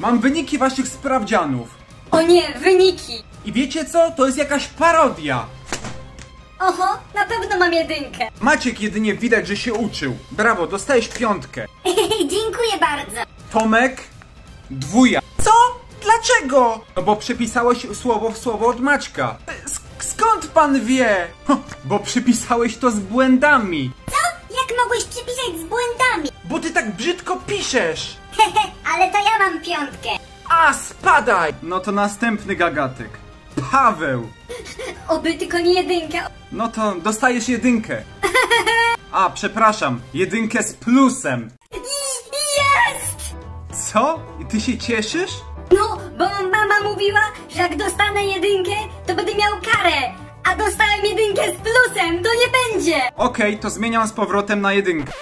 Mam wyniki waszych sprawdzianów. O nie, wyniki! I wiecie co? To jest jakaś parodia. Oho, na pewno mam jedynkę. Maciek jedynie widać, że się uczył. Brawo, dostajesz piątkę. Dziękuję bardzo. Tomek, dwuja. Co? Dlaczego? No bo przepisałeś słowo w słowo od Maćka. Sk- skąd pan wie? Bo przypisałeś to z błędami. Co? Jak mogłeś przypisać z błędami? Bo ty tak brzydko piszesz. Hehe, ale to ja mam piątkę. A, spadaj! No to następny gagatek. Paweł. Oby tylko nie jedynka. No to dostajesz jedynkę. A, przepraszam, jedynkę z plusem. Jest! Co? I ty się cieszysz? No, bo mama mówiła, że jak dostanę jedynkę, to będę miał karę. A dostałem jedynkę z plusem, to nie będzie. Okej, to zmieniam z powrotem na jedynkę.